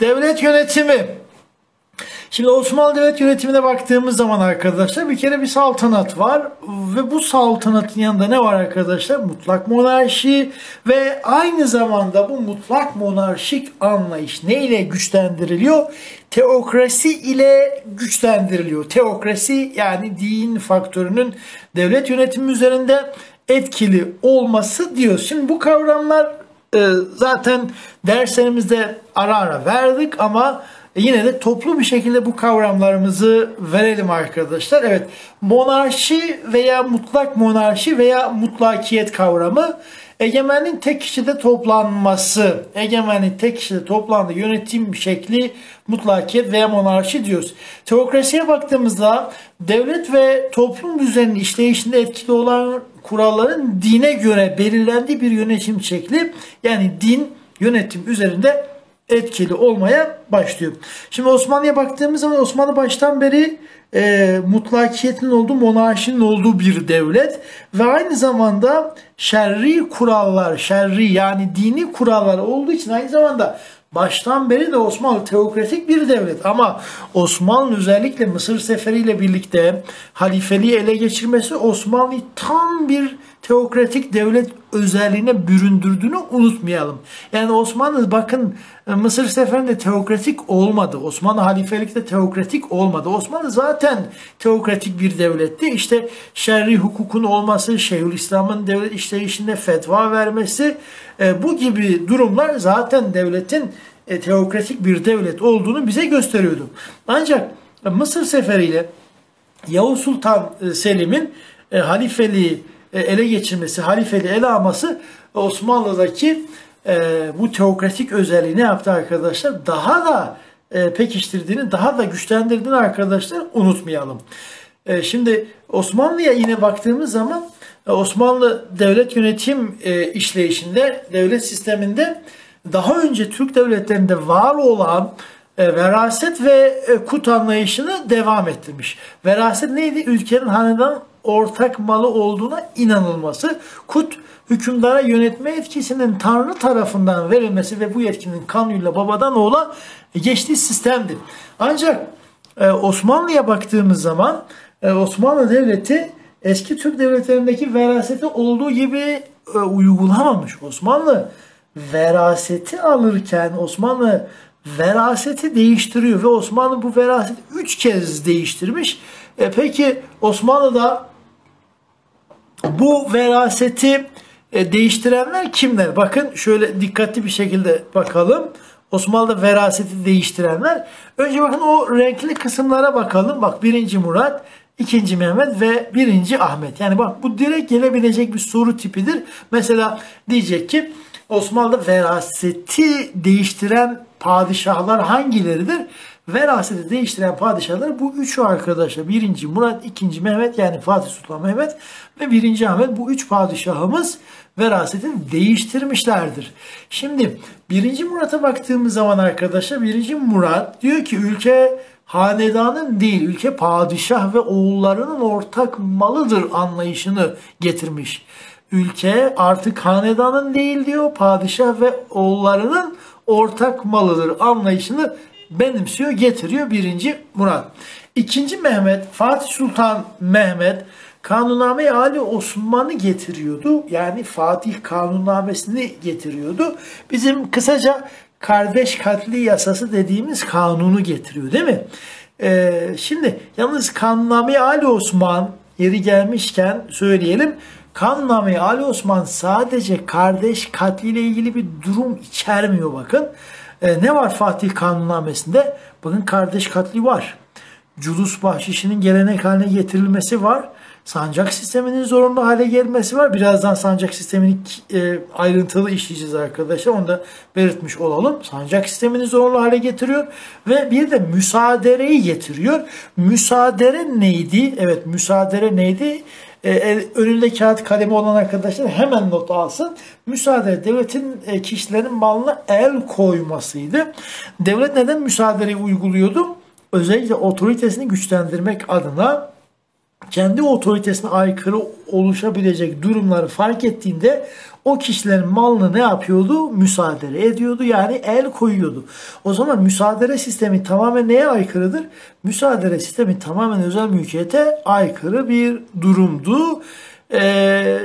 Devlet yönetimi. Şimdi Osmanlı Devlet yönetimine baktığımız zaman arkadaşlar bir kere bir saltanat var ve bu saltanatın yanında ne var arkadaşlar? Mutlak monarşi ve aynı zamanda bu mutlak monarşik anlayış ne ile güçlendiriliyor? Teokrasi ile güçlendiriliyor. Teokrasi yani din faktörünün devlet yönetimi üzerinde etkili olması diyor. Şimdi bu kavramlar zaten derslerimizde ara ara verdik ama yine de toplu bir şekilde bu kavramlarımızı verelim arkadaşlar. Evet monarşi veya mutlak monarşi veya mutlakiyet kavramı egemenliğin tek kişide toplanması, egemenliğin tek kişide toplandığı yönetim şekli mutlakiyet veya monarşi diyoruz. Teokrasiye baktığımızda devlet ve toplum düzeninin işleyişinde etkili olan kuralların dine göre belirlendiği bir yönetim şekli yani din yönetim üzerinde etkili olmaya başlıyor. Şimdi Osmanlı'ya baktığımız zaman Osmanlı baştan beri e, mutlakiyetin olduğu, monarşinin olduğu bir devlet ve aynı zamanda şerri kurallar, şerri yani dini kurallar olduğu için aynı zamanda baştan beri de Osmanlı teokratik bir devlet ama Osmanlı özellikle Mısır seferiyle birlikte halifeliği ele geçirmesi Osmanlı'yı tam bir teokratik devlet özelliğine büründürdüğünü unutmayalım. Yani Osmanlı bakın Mısır seferinde teokratik olmadı. Osmanlı halifelikte teokratik olmadı. Osmanlı zaten teokratik bir devletti. İşte şerri hukukun olması, Şeyhülislam'ın devlet işleyişinde fetva vermesi e, bu gibi durumlar zaten devletin e, teokratik bir devlet olduğunu bize gösteriyordu. Ancak Mısır seferiyle Yavuz Sultan e, Selim'in halifeliği ele geçirmesi, halifeliği ele alması Osmanlı'daki bu teokratik özelliği ne yaptı arkadaşlar? Daha da pekiştirdiğini, daha da güçlendirdiğini arkadaşlar unutmayalım. Şimdi Osmanlı'ya yine baktığımız zaman Osmanlı devlet yönetim işleyişinde, devlet sisteminde daha önce Türk devletlerinde var olan e, veraset ve e, kut anlayışını devam ettirmiş. Veraset neydi? Ülkenin hanedan ortak malı olduğuna inanılması. Kut hükümdara yönetme etkisinin Tanrı tarafından verilmesi ve bu yetkinin kanuyla babadan oğula geçtiği sistemdir. Ancak e, Osmanlı'ya baktığımız zaman e, Osmanlı Devleti eski Türk devletlerindeki veraseti olduğu gibi e, uygulamamış. Osmanlı veraseti alırken Osmanlı veraseti değiştiriyor ve Osmanlı bu veraseti üç kez değiştirmiş. E peki Osmanlı'da bu veraseti e, değiştirenler kimler? Bakın şöyle dikkatli bir şekilde bakalım. Osmanlı'da veraseti değiştirenler. Önce bakın o renkli kısımlara bakalım. Bak birinci Murat, ikinci Mehmet ve birinci Ahmet. Yani bak bu direkt gelebilecek bir soru tipidir. Mesela diyecek ki Osmanlı'da veraseti değiştiren padişahlar hangileridir? Veraseti değiştiren padişahlar bu üçü arkadaşlar. Birinci Murat, ikinci Mehmet yani Fatih Sultan Mehmet ve birinci Ahmet bu üç padişahımız verasetini değiştirmişlerdir. Şimdi birinci Murat'a baktığımız zaman arkadaşlar birinci Murat diyor ki ülke hanedanın değil ülke padişah ve oğullarının ortak malıdır anlayışını getirmiş ülke artık hanedanın değil diyor. Padişah ve oğullarının ortak malıdır anlayışını benimsiyor, getiriyor birinci Murat. İkinci Mehmet, Fatih Sultan Mehmet Kanunname Ali Osman'ı getiriyordu. Yani Fatih Kanunnamesini getiriyordu. Bizim kısaca kardeş katli yasası dediğimiz kanunu getiriyor değil mi? Ee, şimdi yalnız Kanunname Ali Osman yeri gelmişken söyleyelim Kanunname Ali Osman sadece kardeş katliyle ilgili bir durum içermiyor bakın. E, ne var Fatih Kanunnamesi'nde? Bakın kardeş katli var. Culus bahşişinin gelenek haline getirilmesi var. Sancak sisteminin zorunlu hale gelmesi var. Birazdan sancak sistemini e, ayrıntılı işleyeceğiz arkadaşlar. Onu da belirtmiş olalım. Sancak sistemini zorunlu hale getiriyor. Ve bir de müsaadereyi getiriyor. Müsaadere neydi? Evet müsaadere neydi? E, önünde kağıt kalemi olan arkadaşlar hemen not alsın. Müsaade devletin e, kişilerin malına el koymasıydı. Devlet neden müsaadeyi uyguluyordu? Özellikle otoritesini güçlendirmek adına kendi otoritesine aykırı oluşabilecek durumları fark ettiğinde o kişilerin malını ne yapıyordu? Müsaade ediyordu yani el koyuyordu. O zaman müsaade sistemi tamamen neye aykırıdır? Müsaade sistemi tamamen özel mülkiyete aykırı bir durumdu. Ee,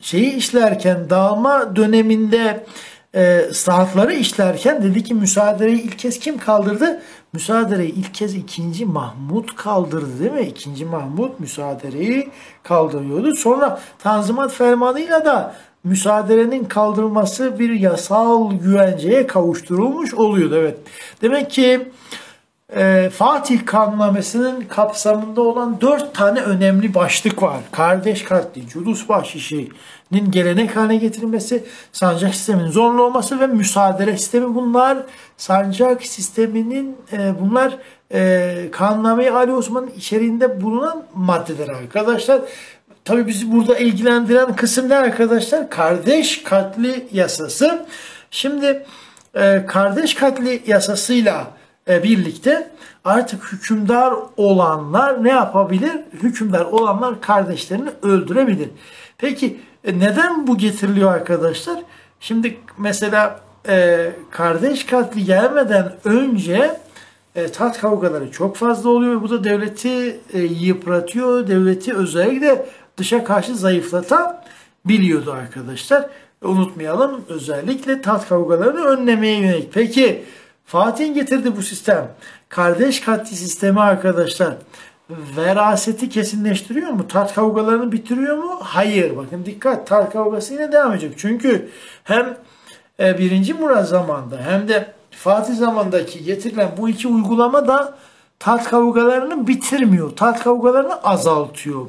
şeyi işlerken dağılma döneminde e, saatleri işlerken dedi ki müsaadeyi ilk kez kim kaldırdı? Müsaadeyi ilk kez ikinci Mahmut kaldırdı değil mi? İkinci Mahmut müsaadeyi kaldırıyordu. Sonra Tanzimat Fermanı'yla da müsaadenin kaldırılması bir yasal güvenceye kavuşturulmuş oluyordu. Evet. Demek ki e, Fatih Kanunamesi'nin kapsamında olan dört tane önemli başlık var. Kardeş katli, culus bahşişinin gelenek haline getirilmesi, sancak sisteminin zorlu olması ve müsaade sistemi bunlar sancak sisteminin e, bunlar e, Kanunname-i Ali Osman'ın içeriğinde bulunan maddeler arkadaşlar. Tabii bizi burada ilgilendiren kısım ne arkadaşlar? Kardeş katli yasası. Şimdi e, kardeş katli yasasıyla e, birlikte artık hükümdar olanlar ne yapabilir? Hükümdar olanlar kardeşlerini öldürebilir. Peki e, neden bu getiriliyor arkadaşlar? Şimdi mesela e, kardeş katli gelmeden önce e, kavgaları çok fazla oluyor ve bu da devleti e, yıpratıyor. Devleti özellikle dışa karşı zayıflatabiliyordu arkadaşlar. Unutmayalım özellikle tat kavgalarını önlemeye yönelik. Peki Fatih'in getirdi bu sistem. Kardeş katli sistemi arkadaşlar veraseti kesinleştiriyor mu? Tat kavgalarını bitiriyor mu? Hayır. Bakın dikkat. Tat kavgası yine devam edecek. Çünkü hem e, birinci Murat zamanında hem de Fatih zamandaki getirilen bu iki uygulama da tat kavgalarını bitirmiyor. Tat kavgalarını azaltıyor.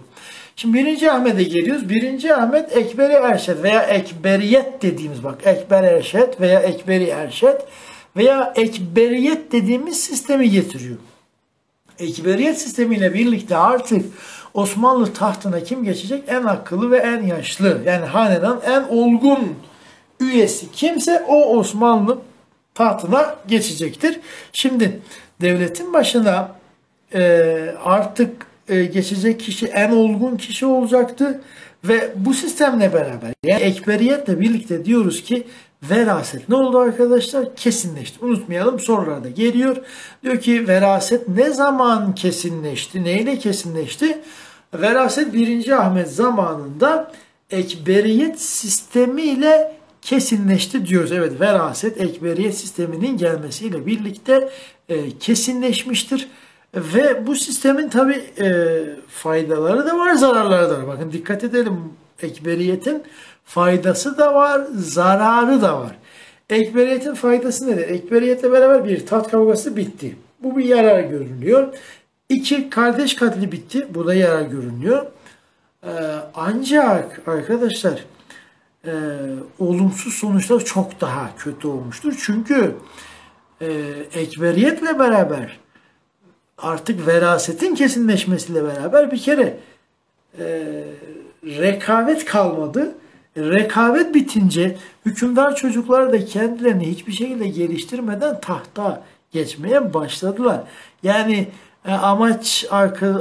Şimdi birinci Ahmet'e geliyoruz. Birinci Ahmet Ekberi Erşet veya Ekberiyet dediğimiz bak Ekber Erşet veya Ekberi Erşet veya ekberiyet dediğimiz sistemi getiriyor. Ekberiyet sistemiyle birlikte artık Osmanlı tahtına kim geçecek? En akıllı ve en yaşlı yani hanedan en olgun üyesi kimse o Osmanlı tahtına geçecektir. Şimdi devletin başına e, artık e, geçecek kişi en olgun kişi olacaktı ve bu sistemle beraber yani ekberiyetle birlikte diyoruz ki veraset ne oldu arkadaşlar? Kesinleşti. Unutmayalım sorularda geliyor. Diyor ki veraset ne zaman kesinleşti? Neyle kesinleşti? Veraset 1. Ahmet zamanında ekberiyet sistemiyle kesinleşti diyoruz. Evet veraset ekberiyet sisteminin gelmesiyle birlikte e, kesinleşmiştir. Ve bu sistemin tabi e, faydaları da var, zararları da var. Bakın dikkat edelim ekberiyetin faydası da var, zararı da var. Ekberiyetin faydası nedir? Ekberiyetle beraber bir tat kavgası bitti. Bu bir yarar görünüyor. İki kardeş katli bitti. Bu da yarar görünüyor. Ee, ancak arkadaşlar e, olumsuz sonuçlar çok daha kötü olmuştur. Çünkü e, ekberiyetle beraber artık verasetin kesinleşmesiyle beraber bir kere e, rekabet kalmadı. Rekabet bitince hükümdar çocuklar da kendilerini hiçbir şekilde geliştirmeden tahta geçmeye başladılar. Yani e, amaç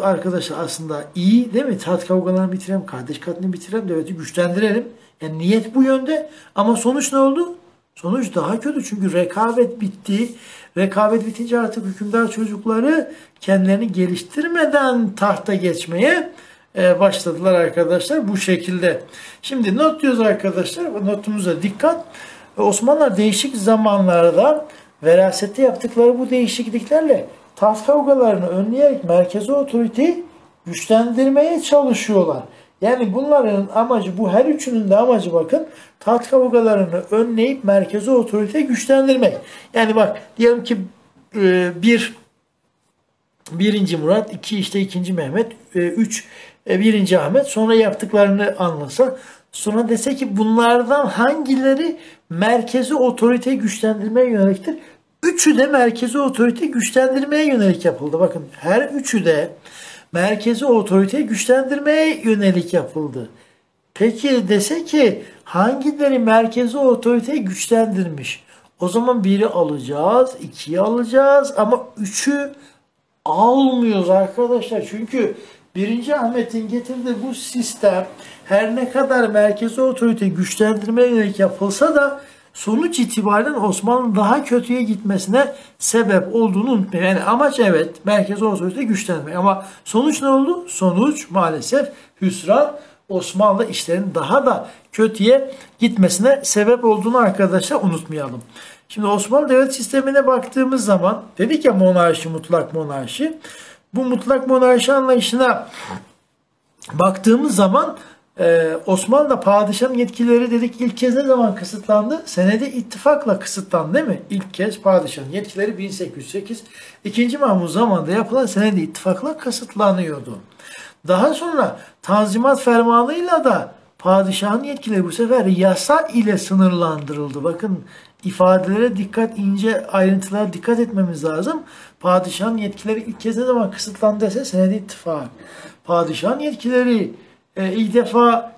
arkadaşlar aslında iyi değil mi? Taht kavgalarını bitirelim, kardeş katlini bitirelim, devleti güçlendirelim. Yani niyet bu yönde ama sonuç ne oldu? Sonuç daha kötü çünkü rekabet bitti. Rekabet bitince artık hükümdar çocukları kendilerini geliştirmeden tahta geçmeye e, başladılar arkadaşlar bu şekilde. Şimdi not diyoruz arkadaşlar. Notumuza dikkat. Osmanlılar değişik zamanlarda verasette yaptıkları bu değişikliklerle taht kavgalarını önleyerek merkezi otoriteyi güçlendirmeye çalışıyorlar. Yani bunların amacı bu her üçünün de amacı bakın taht kavgalarını önleyip merkezi otoriteyi güçlendirmek. Yani bak diyelim ki e, bir birinci Murat, iki işte ikinci Mehmet, e, üç birinci Ahmet sonra yaptıklarını anlasa sonra dese ki bunlardan hangileri merkezi otoriteyi güçlendirmeye yöneliktir? Üçü de merkezi otoriteyi güçlendirmeye yönelik yapıldı. Bakın her üçü de merkezi otoriteyi güçlendirmeye yönelik yapıldı. Peki dese ki hangileri merkezi otoriteyi güçlendirmiş? O zaman biri alacağız, ikiyi alacağız ama üçü almıyoruz arkadaşlar. Çünkü 1. Ahmet'in getirdiği bu sistem her ne kadar merkezi otorite güçlendirmeye yönelik yapılsa da sonuç itibariyle Osmanlı'nın daha kötüye gitmesine sebep olduğunu unutmayın. Yani amaç evet merkezi otorite güçlendirmek ama sonuç ne oldu? Sonuç maalesef hüsran Osmanlı işlerin daha da kötüye gitmesine sebep olduğunu arkadaşlar unutmayalım. Şimdi Osmanlı devlet sistemine baktığımız zaman dedik ya monarşi, mutlak monarşi. Bu mutlak monarşi anlayışına baktığımız zaman e, Osmanlı'da padişahın yetkileri dedik ilk kez ne zaman kısıtlandı? Senede ittifakla kısıtlandı değil mi? İlk kez padişahın yetkileri 1808. İkinci Mahmut zamanında yapılan senede ittifakla kısıtlanıyordu. Daha sonra Tanzimat Fermanı'yla da padişahın yetkileri bu sefer yasa ile sınırlandırıldı. Bakın ifadelere dikkat, ince ayrıntılara dikkat etmemiz lazım. Padişahın yetkileri ilk kez ne zaman kısıtlandı dese senedi ittifak. Padişahın yetkileri e, ilk defa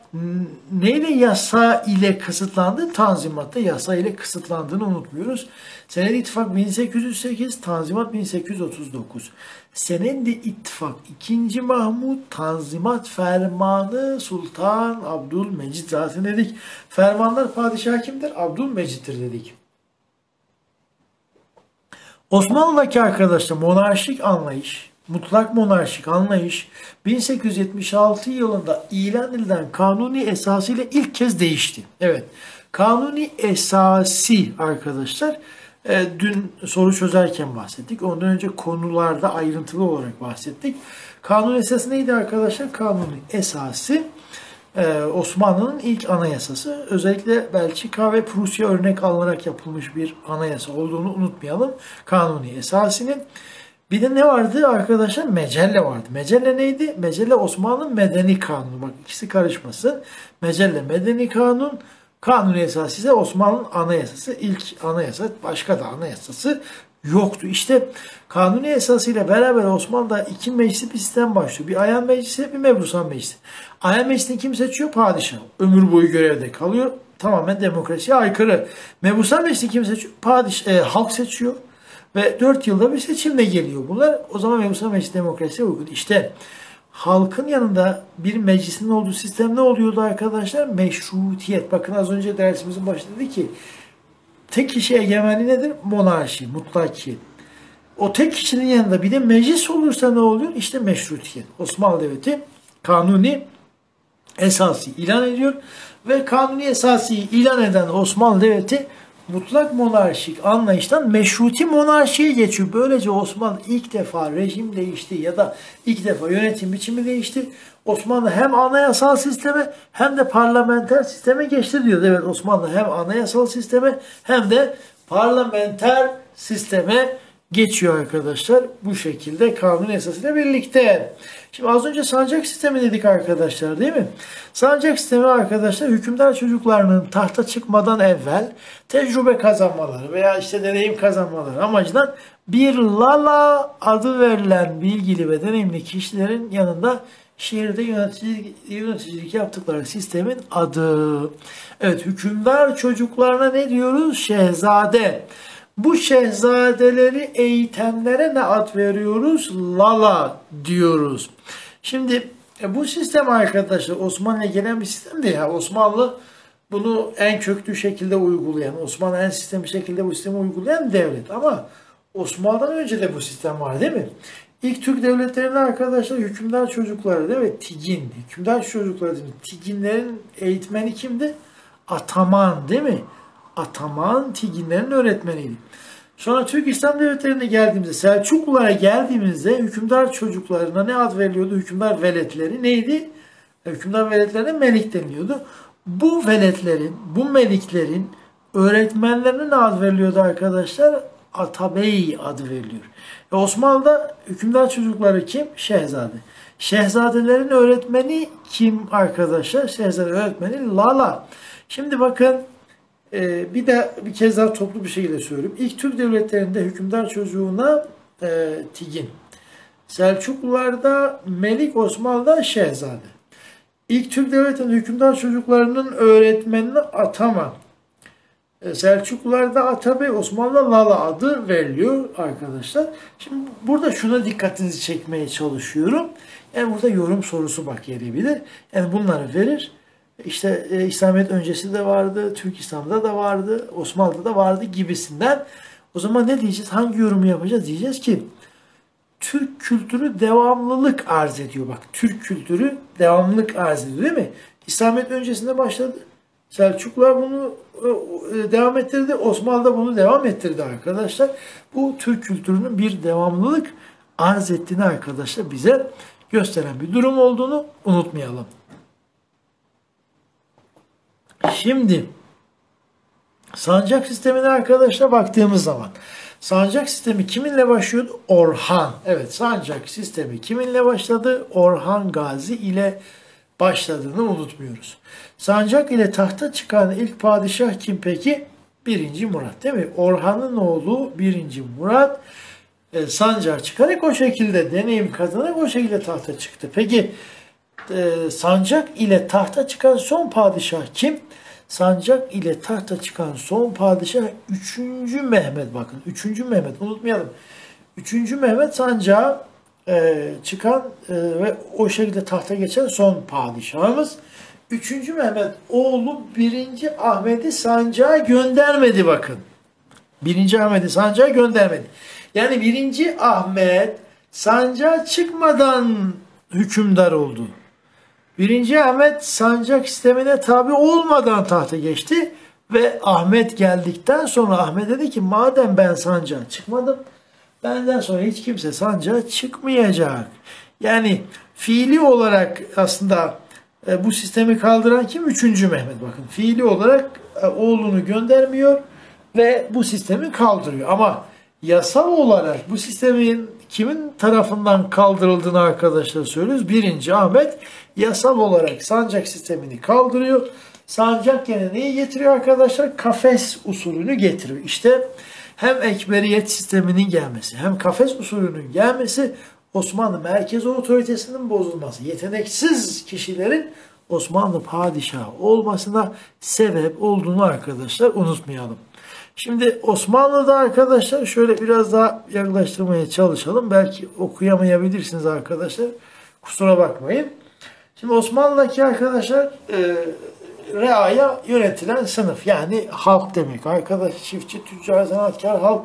neyle yasa ile kısıtlandı? Tanzimat'ta yasa ile kısıtlandığını unutmuyoruz. Senedi ittifak 1808, Tanzimat 1839. Senedi ittifak 2. Mahmut Tanzimat Fermanı Sultan Abdülmecid zaten dedik. Fermanlar padişah kimdir? Abdülmecid'dir dedik. Osmanlı'daki arkadaşlar monarşik anlayış, mutlak monarşik anlayış 1876 yılında ilan edilen kanuni esasıyla ilk kez değişti. Evet, kanuni esası arkadaşlar e, dün soru çözerken bahsettik. Ondan önce konularda ayrıntılı olarak bahsettik. Kanun esası neydi arkadaşlar? Kanuni esası e, Osmanlı'nın ilk anayasası. Özellikle Belçika ve Prusya örnek alınarak yapılmış bir anayasa olduğunu unutmayalım. Kanuni esasının. Bir de ne vardı arkadaşlar? Mecelle vardı. Mecelle neydi? Mecelle Osmanlı'nın medeni kanunu. Bak ikisi karışmasın. Mecelle medeni kanun. Kanuni esası ise Osmanlı'nın anayasası. ilk anayasa, başka da anayasası yoktu. İşte kanuni esasıyla beraber Osmanlı'da iki meclisli bir sistem başlıyor. Bir ayan meclisi, bir mebrusan meclisi. Ayan meclisini kim seçiyor? Padişah. Ömür boyu görevde kalıyor. Tamamen demokrasiye aykırı. Mebrusan meclisini kim seçiyor? Padişah, e, halk seçiyor. Ve 4 yılda bir seçimle geliyor bunlar. O zaman mebrusan meclis demokrasiye uygun. İşte halkın yanında bir meclisin olduğu sistem ne oluyordu arkadaşlar? Meşrutiyet. Bakın az önce dersimizin başında dedi ki tek kişi egemenliği nedir? Monarşi, mutlaki. O tek kişinin yanında bir de meclis olursa ne oluyor? İşte meşrutiyet. Osmanlı Devleti kanuni esası ilan ediyor ve kanuni esası ilan eden Osmanlı Devleti mutlak monarşik anlayıştan meşruti monarşiye geçiyor. Böylece Osmanlı ilk defa rejim değişti ya da ilk defa yönetim biçimi değişti. Osmanlı hem anayasal sisteme hem de parlamenter sisteme geçti diyor. Evet Osmanlı hem anayasal sisteme hem de parlamenter sisteme geçiyor arkadaşlar. Bu şekilde kanun esasıyla birlikte. Şimdi az önce sancak sistemi dedik arkadaşlar değil mi? Sancak sistemi arkadaşlar hükümdar çocuklarının tahta çıkmadan evvel tecrübe kazanmaları veya işte deneyim kazanmaları amacından bir lala adı verilen bilgili ve deneyimli kişilerin yanında şehirde yönetici, yöneticilik yaptıkları sistemin adı. Evet hükümdar çocuklarına ne diyoruz? Şehzade. Bu şehzadeleri eğitenlere ne ad veriyoruz? Lala diyoruz. Şimdi e, bu sistem arkadaşlar Osmanlı'ya gelen bir sistem değil. Ya. Osmanlı bunu en köklü şekilde uygulayan, Osmanlı en sistemli şekilde bu sistemi uygulayan devlet. Ama Osmanlı'dan önce de bu sistem var değil mi? İlk Türk devletlerinde arkadaşlar hükümdar çocukları değil mi? Tigin. Hükümdar çocukları değil mi? Tiginlerin eğitmeni kimdi? Ataman değil mi? Ataman Tiginlerin öğretmeniydi. Sonra Türk İslam devletlerine geldiğimizde, Selçuklulara geldiğimizde hükümdar çocuklarına ne ad veriliyordu? Hükümdar veletleri neydi? Hükümdar veletlerine melik deniliyordu. Bu veletlerin, bu meliklerin öğretmenlerine ne ad veriliyordu arkadaşlar? Atabey adı veriliyor. E Osmanlı'da hükümdar çocukları kim? Şehzade. Şehzadelerin öğretmeni kim arkadaşlar? Şehzade öğretmeni Lala. Şimdi bakın e, bir de bir kez daha toplu bir şekilde söyleyeyim. İlk Türk devletlerinde hükümdar çocuğuna e, Tigin. Selçuklularda Melik Osmanlı'da Şehzade. İlk Türk devletinin hükümdar çocuklarının öğretmenini atama. E, Selçuklularda Atabey, Osmanlı'da Lala adı veriliyor arkadaşlar. Şimdi burada şuna dikkatinizi çekmeye çalışıyorum. Yani burada yorum sorusu bak gelebilir. Yani bunları verir. İşte e, İslamiyet öncesi de vardı, Türk İslam'da da vardı, Osmanlı'da da vardı gibisinden. O zaman ne diyeceğiz? Hangi yorumu yapacağız? Diyeceğiz ki Türk kültürü devamlılık arz ediyor. Bak Türk kültürü devamlılık arz ediyor değil mi? İslamiyet öncesinde başladı. Selçuklular bunu e, e, devam ettirdi. Osmanlı da bunu devam ettirdi arkadaşlar. Bu Türk kültürünün bir devamlılık arz ettiğini arkadaşlar bize gösteren bir durum olduğunu unutmayalım. Şimdi sancak sistemine arkadaşlar baktığımız zaman sancak sistemi kiminle başlıyordu? Orhan. Evet sancak sistemi kiminle başladı? Orhan Gazi ile başladığını unutmuyoruz. Sancak ile tahta çıkan ilk padişah kim peki? Birinci Murat değil mi? Orhan'ın oğlu birinci Murat e, sancak çıkarak o şekilde deneyim kazanarak o şekilde tahta çıktı. Peki e, sancak ile tahta çıkan son padişah kim? Sancak ile tahta çıkan son padişah 3. Mehmet bakın 3. Mehmet unutmayalım. 3. Mehmet sancağı e, çıkan e, ve o şekilde tahta geçen son padişahımız. 3. Mehmet oğlu 1. Ahmet'i sancağa göndermedi bakın. 1. Ahmet'i sancağa göndermedi. Yani 1. Ahmet sancağa çıkmadan hükümdar oldu. 1. Ahmet sancak sistemine tabi olmadan tahta geçti ve Ahmet geldikten sonra Ahmet dedi ki madem ben sancağa çıkmadım benden sonra hiç kimse sancağa çıkmayacak. Yani fiili olarak aslında e, bu sistemi kaldıran kim? Üçüncü Mehmet bakın. Fiili olarak e, oğlunu göndermiyor ve bu sistemi kaldırıyor. Ama yasal olarak bu sistemin kimin tarafından kaldırıldığını arkadaşlar söylüyoruz. Birinci Ahmet yasal olarak sancak sistemini kaldırıyor. Sancak gene neyi getiriyor arkadaşlar? Kafes usulünü getiriyor. İşte hem ekberiyet sisteminin gelmesi hem kafes usulünün gelmesi Osmanlı merkez otoritesinin bozulması, yeteneksiz kişilerin Osmanlı padişahı olmasına sebep olduğunu arkadaşlar unutmayalım. Şimdi Osmanlı'da arkadaşlar şöyle biraz daha yaklaştırmaya çalışalım. Belki okuyamayabilirsiniz arkadaşlar. Kusura bakmayın. Şimdi Osmanlı'daki arkadaşlar e, reaya yönetilen sınıf yani halk demek. Arkadaş çiftçi, tüccar, sanatkar, halk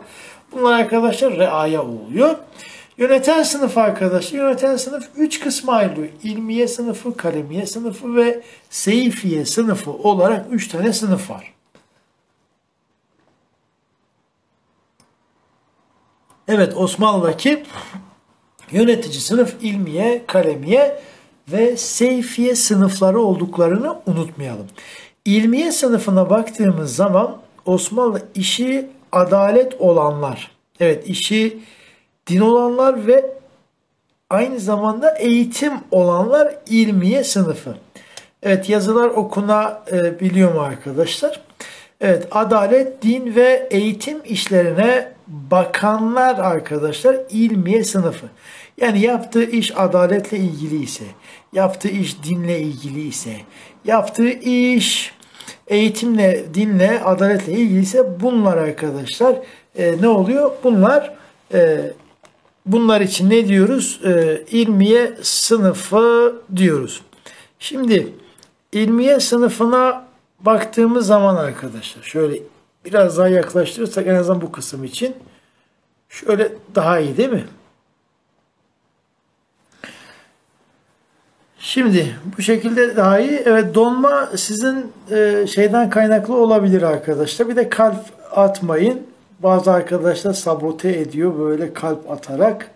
bunlar arkadaşlar reaya oluyor. Yöneten sınıf arkadaşlar, yöneten sınıf 3 kısma ayrılıyor. İlmiye sınıfı, kalemiye sınıfı ve seyfiye sınıfı olarak 3 tane sınıf var. Evet Osmanlı'daki yönetici sınıf ilmiye, kalemiye ve seyfiye sınıfları olduklarını unutmayalım. İlmiye sınıfına baktığımız zaman Osmanlı işi adalet olanlar, evet işi din olanlar ve aynı zamanda eğitim olanlar ilmiye sınıfı. Evet yazılar okuna e, mu arkadaşlar? Evet adalet, din ve eğitim işlerine bakanlar arkadaşlar ilmiye sınıfı. Yani yaptığı iş adaletle ilgili ise, yaptığı iş dinle ilgili ise, yaptığı iş eğitimle, dinle, adaletle ilgili ise bunlar arkadaşlar e, ne oluyor? Bunlar e, bunlar için ne diyoruz? E, ilmiye sınıfı diyoruz. Şimdi ilmiye sınıfına baktığımız zaman arkadaşlar şöyle biraz daha yaklaştırırsak en azından bu kısım için şöyle daha iyi değil mi? Şimdi bu şekilde daha iyi. Evet donma sizin e, şeyden kaynaklı olabilir arkadaşlar. Bir de kalp atmayın. Bazı arkadaşlar sabote ediyor böyle kalp atarak.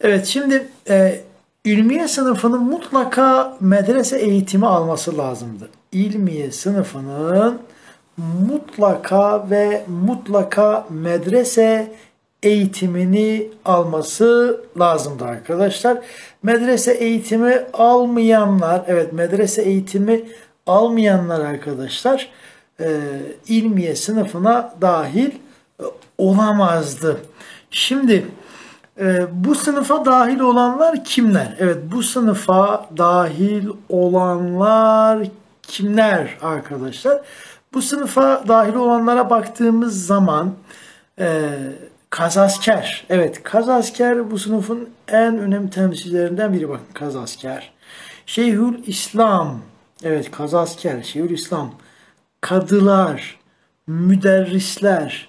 Evet şimdi e, ilmiye sınıfının mutlaka medrese eğitimi alması lazımdı. İlmiye sınıfının mutlaka ve mutlaka medrese eğitimini alması lazımdı arkadaşlar. Medrese eğitimi almayanlar, evet medrese eğitimi almayanlar arkadaşlar e, ilmiye sınıfına dahil e, olamazdı. Şimdi e, bu sınıfa dahil olanlar kimler? Evet bu sınıfa dahil olanlar kimler arkadaşlar? Bu sınıfa dahil olanlara baktığımız zaman e, kazasker. Evet kazasker bu sınıfın en önemli temsilcilerinden biri bakın kazasker. Şeyhül İslam. Evet kazasker. Şeyhül İslam. Kadılar. Müderrisler.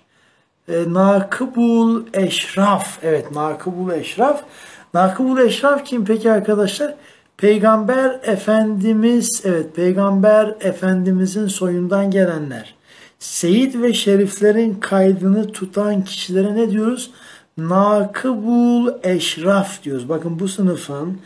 E, nakıbul Eşraf. Evet Nakıbul Eşraf. Nakıbul Eşraf kim peki arkadaşlar? Peygamber Efendimiz, evet Peygamber Efendimizin soyundan gelenler. Seyit ve şeriflerin kaydını tutan kişilere ne diyoruz? Nakıbul Eşraf diyoruz. Bakın bu sınıfın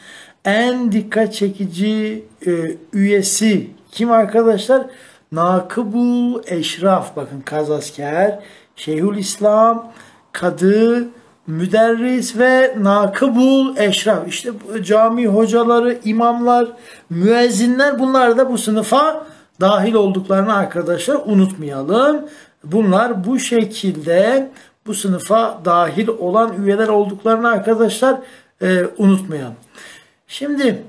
en dikkat çekici e, üyesi kim arkadaşlar? Nakıbul Eşraf. Bakın Kazasker, Şeyhül İslam, Kadı, müderris ve nakıbul eşraf. İşte cami hocaları, imamlar, müezzinler bunlar da bu sınıfa dahil olduklarını arkadaşlar unutmayalım. Bunlar bu şekilde bu sınıfa dahil olan üyeler olduklarını arkadaşlar e, unutmayalım. Şimdi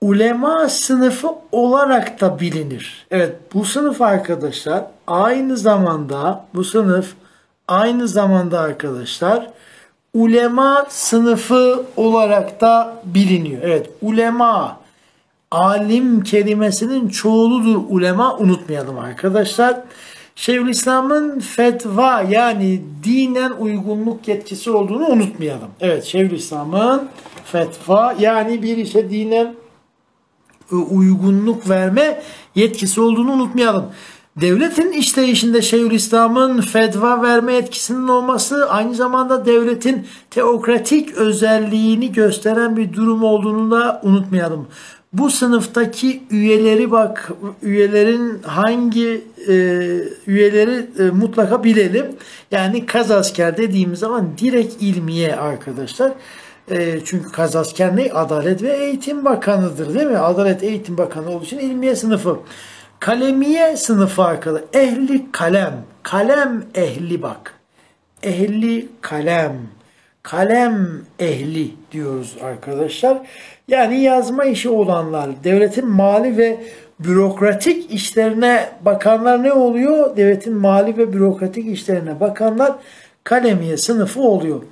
ulema sınıfı olarak da bilinir. Evet bu sınıf arkadaşlar aynı zamanda bu sınıf aynı zamanda arkadaşlar ulema sınıfı olarak da biliniyor. Evet ulema alim kelimesinin çoğuludur ulema unutmayalım arkadaşlar. Şeyhülislam'ın fetva yani dinen uygunluk yetkisi olduğunu unutmayalım. Evet Şeyhülislam'ın fetva yani bir işe dinen uygunluk verme yetkisi olduğunu unutmayalım. Devletin işleyişinde Şeyhülislam'ın fetva verme etkisinin olması aynı zamanda devletin teokratik özelliğini gösteren bir durum olduğunu da unutmayalım. Bu sınıftaki üyeleri bak üyelerin hangi e, üyeleri e, mutlaka bilelim. Yani kazasker dediğimiz zaman direkt ilmiye arkadaşlar. E, çünkü kazasker ne? Adalet ve Eğitim Bakanı'dır değil mi? Adalet Eğitim Bakanı olduğu için ilmiye sınıfı. Kalemiye sınıfı arkadaşlar. Ehli kalem. Kalem ehli bak. Ehli kalem. Kalem ehli diyoruz arkadaşlar. Yani yazma işi olanlar, devletin mali ve bürokratik işlerine bakanlar ne oluyor? Devletin mali ve bürokratik işlerine bakanlar kalemiye sınıfı oluyor.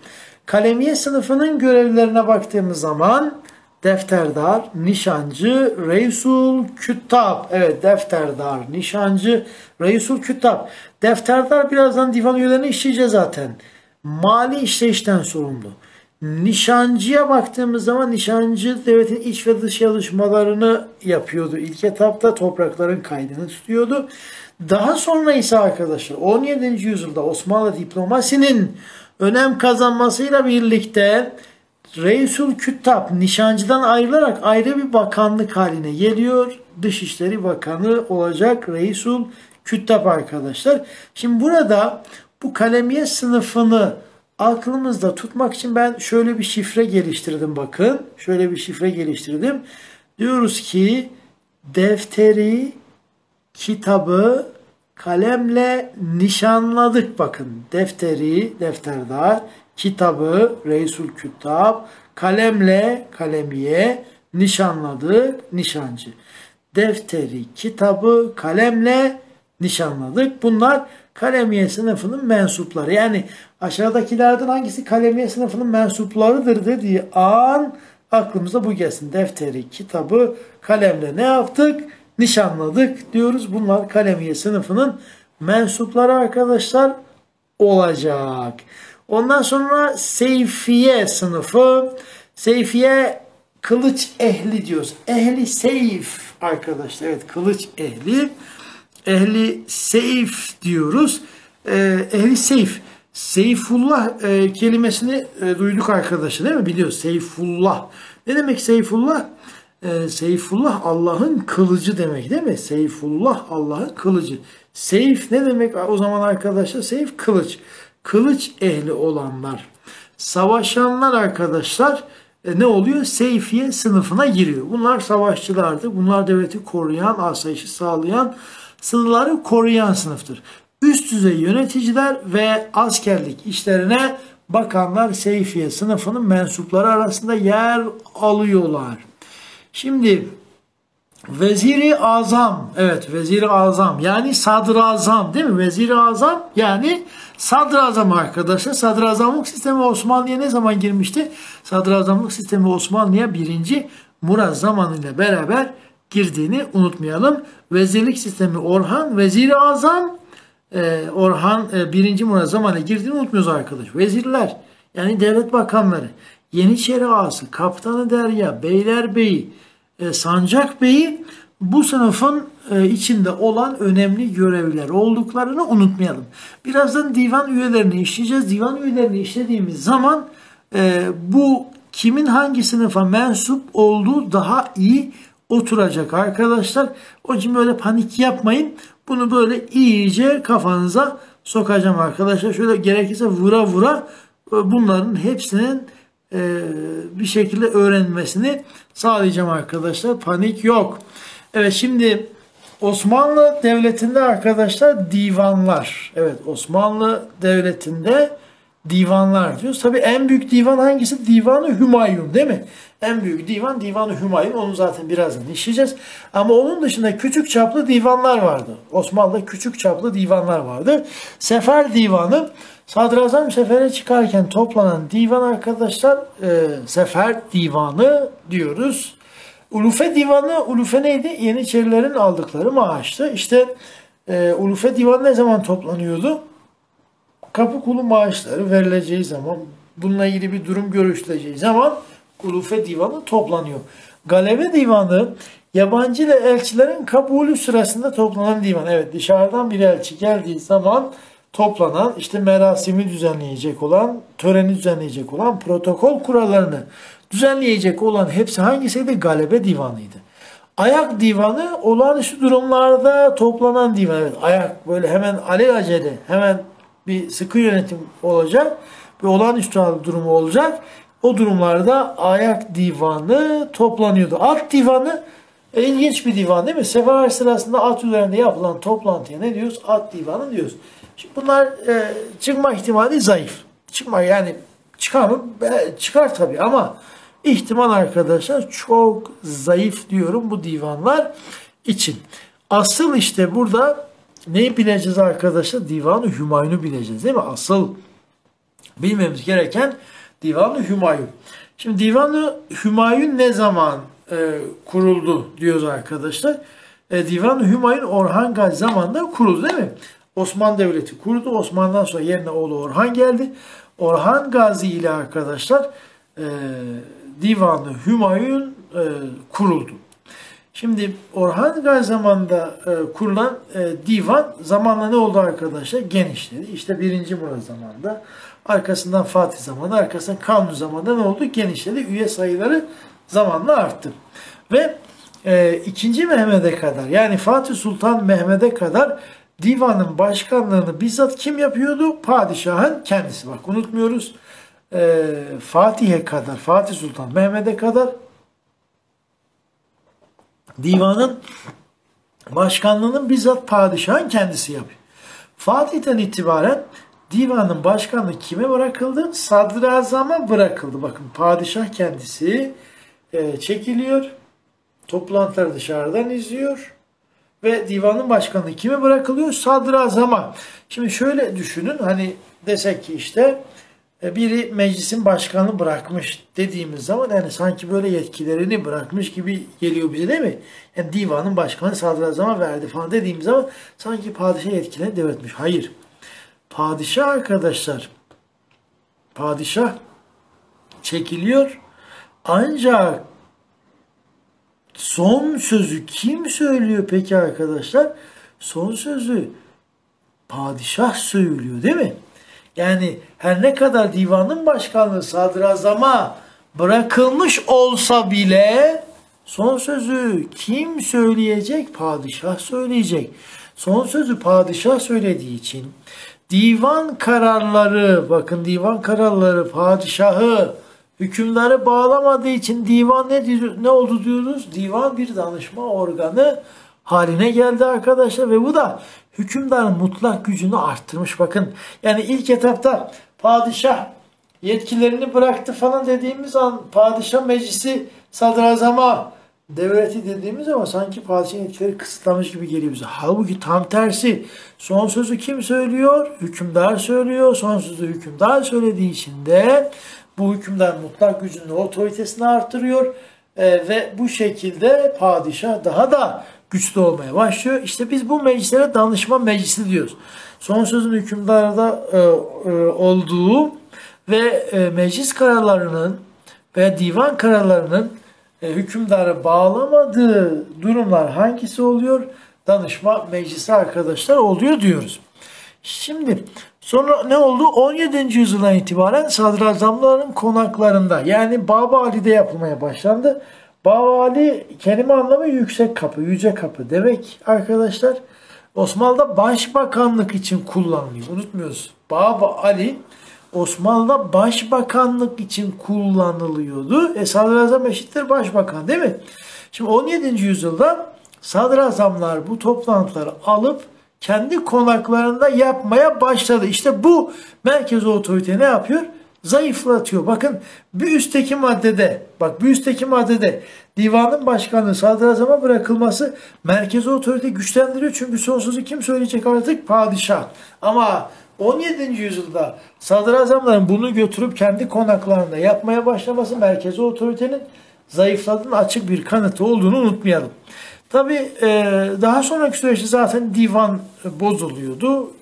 Kalemiye sınıfının görevlerine baktığımız zaman defterdar, nişancı, reisul küttab. Evet defterdar, nişancı, reisul küttab. Defterdar birazdan divan üyelerini işleyeceğiz zaten. Mali işleyişten sorumlu. Nişancıya baktığımız zaman nişancı devletin iç ve dış çalışmalarını yapıyordu. İlk etapta toprakların kaydını tutuyordu. Daha sonra ise arkadaşlar 17. yüzyılda Osmanlı diplomasinin önem kazanmasıyla birlikte Reisul Küttab nişancıdan ayrılarak ayrı bir bakanlık haline geliyor. Dışişleri Bakanı olacak Reisul Küttab arkadaşlar. Şimdi burada bu kalemiye sınıfını aklımızda tutmak için ben şöyle bir şifre geliştirdim bakın. Şöyle bir şifre geliştirdim. Diyoruz ki defteri, kitabı kalemle nişanladık bakın. Defteri, defterdar, kitabı, Reisul Küttab, kalemle, kalemiye, nişanladık, nişancı. Defteri, kitabı, kalemle nişanladık. Bunlar kalemiye sınıfının mensupları. Yani aşağıdakilerden hangisi kalemiye sınıfının mensuplarıdır dediği an aklımıza bu gelsin. Defteri, kitabı, kalemle ne yaptık? Nişanladık diyoruz. Bunlar kalemiye sınıfının mensupları arkadaşlar olacak. Ondan sonra Seyfiye sınıfı. Seyfiye kılıç ehli diyoruz. Ehli seyf arkadaşlar. Evet kılıç ehli. Ehli seyf diyoruz. Ee, ehli seyf. Seyfullah e, kelimesini e, duyduk arkadaşlar değil mi? Biliyoruz Seyfullah. Ne demek Seyfullah? Ee, Seyfullah Allah'ın kılıcı demek değil mi? Seyfullah Allah'ın kılıcı. Seyf ne demek o zaman arkadaşlar? Seyf kılıç kılıç ehli olanlar, savaşanlar arkadaşlar e, ne oluyor? Seyfiye sınıfına giriyor. Bunlar savaşçılardı. Bunlar devleti koruyan, asayişi sağlayan, sınırları koruyan sınıftır. Üst düzey yöneticiler ve askerlik işlerine bakanlar Seyfiye sınıfının mensupları arasında yer alıyorlar. Şimdi Veziri Azam. Evet Veziri Azam yani Sadrazam değil mi? Veziri Azam yani Sadrazam arkadaşlar. Sadrazamlık sistemi Osmanlı'ya ne zaman girmişti? Sadrazamlık sistemi Osmanlı'ya birinci Murat zamanıyla beraber girdiğini unutmayalım. Vezirlik sistemi Orhan, Veziri Azam e, Orhan e, 1. Murat zamanıyla girdiğini unutmuyoruz arkadaş. Vezirler yani devlet bakanları, Yeniçeri Ağası, Kaptanı Derya, Beylerbeyi, e, Sancak Bey'i bu sınıfın e, içinde olan önemli görevler olduklarını unutmayalım. Birazdan divan üyelerini işleyeceğiz. Divan üyelerini işlediğimiz zaman e, bu kimin hangi sınıfa mensup olduğu daha iyi oturacak arkadaşlar. O için böyle panik yapmayın. Bunu böyle iyice kafanıza sokacağım arkadaşlar. Şöyle gerekirse vura vura bunların hepsinin bir şekilde öğrenmesini sağlayacağım arkadaşlar. Panik yok. Evet şimdi Osmanlı Devleti'nde arkadaşlar divanlar. Evet Osmanlı Devleti'nde divanlar diyoruz. Tabi en büyük divan hangisi? Divanı Hümayun değil mi? En büyük divan Divanı Hümayun. Onu zaten birazdan işleyeceğiz. Ama onun dışında küçük çaplı divanlar vardı. Osmanlı'da küçük çaplı divanlar vardı. Sefer Divanı Sadrazam sefere çıkarken toplanan divan arkadaşlar e, Sefer Divanı diyoruz. Ulufe Divanı, Ulufe neydi? Yeniçerilerin aldıkları maaştı. İşte e, Ulufe Divanı ne zaman toplanıyordu? Kapı kulu maaşları verileceği zaman, bununla ilgili bir durum görüşüleceği zaman Ulufe Divanı toplanıyor. Galebe Divanı yabancı ile elçilerin kabulü sırasında toplanan divan. Evet dışarıdan bir elçi geldiği zaman toplanan işte merasimi düzenleyecek olan, töreni düzenleyecek olan protokol kurallarını düzenleyecek olan hepsi hangisiydi? Galebe divanıydı. Ayak divanı olağanüstü durumlarda toplanan divan. Evet, ayak böyle hemen alelacele hemen bir sıkı yönetim olacak. Bir olağanüstü durumu olacak. O durumlarda ayak divanı toplanıyordu. At divanı e, ilginç bir divan değil mi? Sefer sırasında at üzerinde yapılan toplantıya ne diyoruz? At divanı diyoruz. Şimdi bunlar e, çıkma ihtimali zayıf. Çıkma yani çıkar mı? E, çıkar tabii ama ihtimal arkadaşlar çok zayıf diyorum bu divanlar için. Asıl işte burada neyi bileceğiz arkadaşlar? Divanı Hümayun'u bileceğiz değil mi? Asıl bilmemiz gereken Divanı Hümayun. Şimdi Divanı Hümayun ne zaman e, kuruldu diyoruz arkadaşlar. E, Divanı Hümayun Orhan Gazi zamanında kuruldu değil mi? Osmanlı Devleti kurdu. Osmanlı'dan sonra yerine oğlu Orhan geldi. Orhan Gazi ile arkadaşlar e, Divanı Hümayun e, kuruldu. Şimdi Orhan Gazi zamanında e, kurulan e, divan zamanla ne oldu arkadaşlar? Genişledi. İşte birinci Murat zamanında, arkasından Fatih zamanında, arkasından Kanuni zamanında ne oldu? Genişledi. Üye sayıları zamanla arttı. Ve e, 2. Mehmet'e kadar yani Fatih Sultan Mehmet'e kadar divanın başkanlığını bizzat kim yapıyordu? Padişahın kendisi. Bak unutmuyoruz. E, Fatih'e kadar, Fatih Sultan Mehmet'e kadar divanın başkanlığının bizzat padişahın kendisi yapıyor. Fatih'ten itibaren divanın başkanlığı kime bırakıldı? Sadrazama bırakıldı. Bakın padişah kendisi e, çekiliyor. Toplantıları dışarıdan izliyor. Ve divanın başkanlığı kime bırakılıyor? Sadrazama. Şimdi şöyle düşünün hani desek ki işte biri meclisin başkanı bırakmış dediğimiz zaman yani sanki böyle yetkilerini bırakmış gibi geliyor bize değil mi? Yani divanın başkanı sadrazama verdi falan dediğimiz zaman sanki padişah yetkilerini devretmiş. Hayır. Padişah arkadaşlar padişah çekiliyor ancak son sözü kim söylüyor peki arkadaşlar? Son sözü padişah söylüyor değil mi? Yani her ne kadar divanın başkanlığı sadrazama bırakılmış olsa bile son sözü kim söyleyecek? Padişah söyleyecek. Son sözü padişah söylediği için divan kararları bakın divan kararları padişahı hükümleri bağlamadığı için divan ne, ne oldu diyoruz? Divan bir danışma organı haline geldi arkadaşlar ve bu da hükümdarın mutlak gücünü arttırmış. Bakın yani ilk etapta padişah yetkilerini bıraktı falan dediğimiz an padişah meclisi sadrazama devleti dediğimiz zaman sanki padişahın yetkileri kısıtlamış gibi geliyor bize. Halbuki tam tersi. Son sözü kim söylüyor? Hükümdar söylüyor. Son sözü hükümdar söylediği için de bu hükümdar mutlak gücünü, otoritesini artırıyor. Ee, ve bu şekilde padişah daha da güçlü olmaya başlıyor. İşte biz bu meclislere danışma meclisi diyoruz. Son sözün hükümdarda e, e, olduğu ve e, meclis kararlarının veya divan kararlarının e, hükümdarı bağlamadığı durumlar hangisi oluyor? Danışma meclisi arkadaşlar oluyor diyoruz. Şimdi sonra ne oldu? 17. yüzyıldan itibaren sadrazamların konaklarında yani Baba Ali'de yapılmaya başlandı. Baba Ali kelime anlamı yüksek kapı, yüce kapı demek arkadaşlar. Osmanlı'da başbakanlık için kullanılıyor. Unutmuyoruz. Baba Ali Osmanlı'da başbakanlık için kullanılıyordu. E sadrazam eşittir başbakan değil mi? Şimdi 17. yüzyılda sadrazamlar bu toplantıları alıp kendi konaklarında yapmaya başladı. İşte bu merkez otorite ne yapıyor? Zayıflatıyor. Bakın bir üstteki maddede, bak bir üstteki maddede divanın başkanlığı sadrazama bırakılması merkez otorite güçlendiriyor. Çünkü sonsuzu kim söyleyecek artık? Padişah. Ama 17. yüzyılda sadrazamların bunu götürüp kendi konaklarında yapmaya başlaması merkezi otoritenin zayıfladığının açık bir kanıtı olduğunu unutmayalım. Tabi e, daha sonraki süreçte zaten divan bozuluyordu,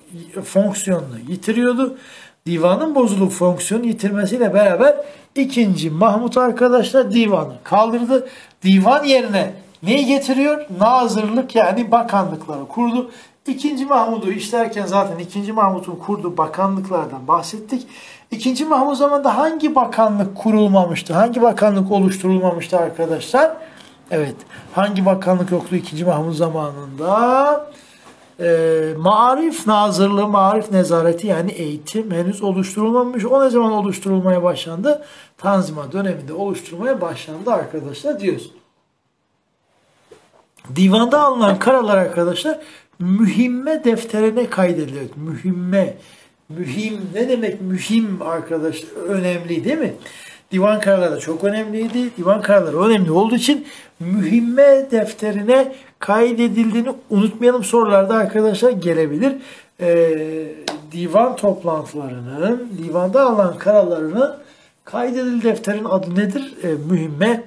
fonksiyonunu yitiriyordu. Divanın bozulup fonksiyonu yitirmesiyle beraber ikinci Mahmut arkadaşlar divanı kaldırdı. Divan yerine neyi getiriyor? Nazırlık yani bakanlıkları kurdu. İkinci Mahmud'u işlerken zaten ikinci Mahmud'un kurduğu bakanlıklardan bahsettik. İkinci Mahmud zamanında hangi bakanlık kurulmamıştı? Hangi bakanlık oluşturulmamıştı arkadaşlar? Evet. Hangi bakanlık yoktu ikinci Mahmud zamanında? Ee, Marif Nazırlığı, Marif Nezareti yani eğitim henüz oluşturulmamış. O ne zaman oluşturulmaya başlandı? Tanzimat döneminde oluşturulmaya başlandı arkadaşlar diyoruz. Divanda alınan kararlar arkadaşlar mühimme defterine kaydedilir. Mühimme. Mühim ne demek mühim arkadaşlar? Önemli değil mi? Divan kararları çok önemliydi. Divan kararları önemli olduğu için mühimme defterine kaydedildiğini unutmayalım. Sorularda arkadaşlar gelebilir. Ee, divan toplantılarının, divanda alınan kararlarının kaydedildi defterin adı nedir? Ee, mühimme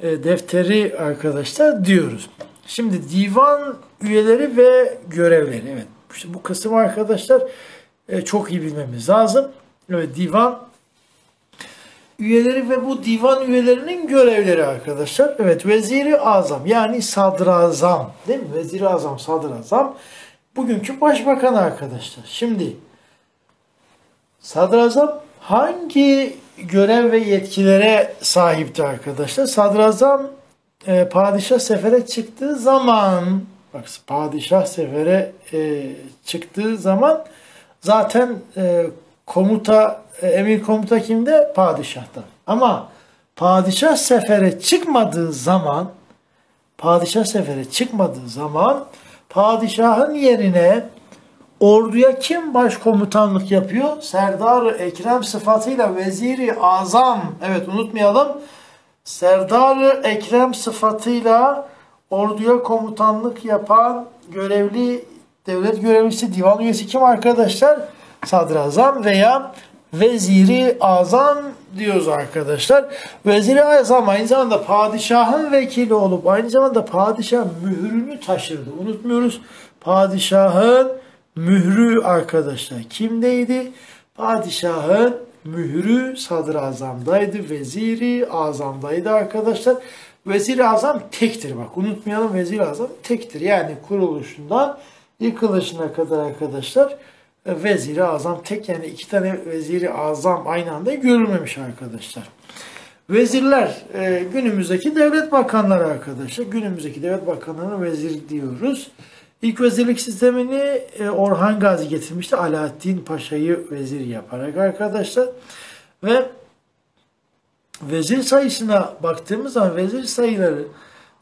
e, defteri arkadaşlar diyoruz. Şimdi divan üyeleri ve görevleri. Evet. İşte bu kısım arkadaşlar e, çok iyi bilmemiz lazım. Evet divan üyeleri ve bu divan üyelerinin görevleri arkadaşlar. Evet veziri azam yani sadrazam değil mi? Veziri azam sadrazam bugünkü başbakan arkadaşlar. Şimdi sadrazam hangi görev ve yetkilere sahipti arkadaşlar? Sadrazam e, padişah sefere çıktığı zaman bak padişah sefere e, çıktığı zaman zaten e, komuta emir komuta kimde? Padişah'ta. Ama padişah sefere çıkmadığı zaman padişah sefere çıkmadığı zaman padişahın yerine orduya kim başkomutanlık yapıyor? Serdar Ekrem sıfatıyla veziri azam. Evet unutmayalım. Serdar Ekrem sıfatıyla orduya komutanlık yapan görevli devlet görevlisi divan üyesi kim arkadaşlar? Sadrazam veya veziri azam diyoruz arkadaşlar. Veziri azam aynı zamanda padişahın vekili olup aynı zamanda padişah mührünü taşırdı. Unutmuyoruz. Padişahın mührü arkadaşlar kimdeydi? Padişahın mührü sadrazamdaydı, veziri azamdaydı arkadaşlar. Vezir azam tektir bak unutmayalım vezir azam tektir. Yani kuruluşundan yıkılışına kadar arkadaşlar veziri azam tek yani iki tane veziri azam aynı anda görülmemiş arkadaşlar. Vezirler e, günümüzdeki devlet bakanları arkadaşlar. Günümüzdeki devlet bakanlarına vezir diyoruz. İlk vezirlik sistemini e, Orhan Gazi getirmişti. Alaaddin Paşa'yı vezir yaparak arkadaşlar. Ve vezir sayısına baktığımız zaman vezir sayıları